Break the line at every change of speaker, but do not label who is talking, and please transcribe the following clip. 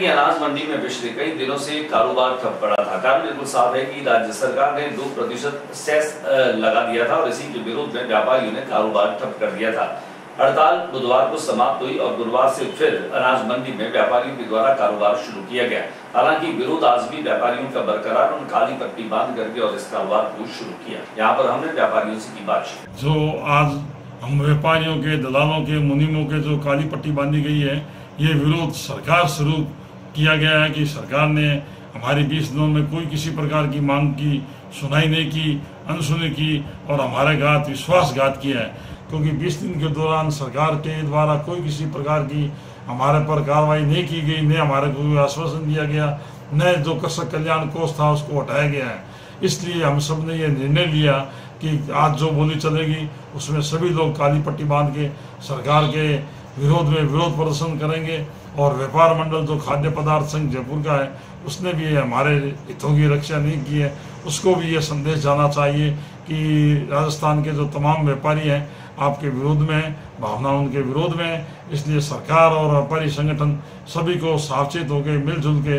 कि अनाज मंडी में पिछले कई दिनों से कारोबार ठप पड़ा था कारण बिल्कुल साफ़ है कि राज्य सरकार ने दो प्रतिशत सेस लगा दिया था और इसी के विरोध में व्यापारियों ने कारोबार ठप कर दिया था। हड़ताल बुधवार को समाप्त हुई और गुरुवार से फिर अनाज मंडी में व्यापारियों के द्वारा कारोबार शुरू किया गया। हालाँकि विरोध आज भी व्यापारियों का बरकरार उन काली पट्टी बाँध करके और इस कारोबार को शुरू किया। यहाँ पर हमने व्यापारियों से की बातचीत
जो आज हम व्यापारियों के, दलालों के, मुनिमों के जो काली पट्टी बांधी गई है, ये विरोध सरकार स्वरूप किया गया है कि सरकार ने हमारी बीस दिनों में कोई किसी प्रकार की मांग की, सुनाई नहीं की, अनसुनी की और हमारे घात विश्वासघात किया है। क्योंकि बीस दिन के दौरान सरकार के द्वारा कोई किसी प्रकार की हमारे पर कार्रवाई नहीं की गई, न हमारे को आश्वासन दिया गया, न जो कृषक कल्याण कोष था उसको हटाया गया है। इसलिए हम सबने यह निर्णय लिया कि आज जो बोली चलेगी, उसमें सभी लोग काली पट्टी बाँध के, सरकार के विरोध में विरोध प्रदर्शन करेंगे और व्यापार मंडल जो खाद्य पदार्थ संघ जयपुर का है, उसने भी हमारे हितों की रक्षा नहीं की है। उसको भी ये संदेश जाना चाहिए कि राजस्थान के जो तमाम व्यापारी हैं, आपके विरोध में भावना उनके विरोध में है। इसलिए सरकार और व्यापारी संगठन सभी को सावचेत होकर मिलजुल के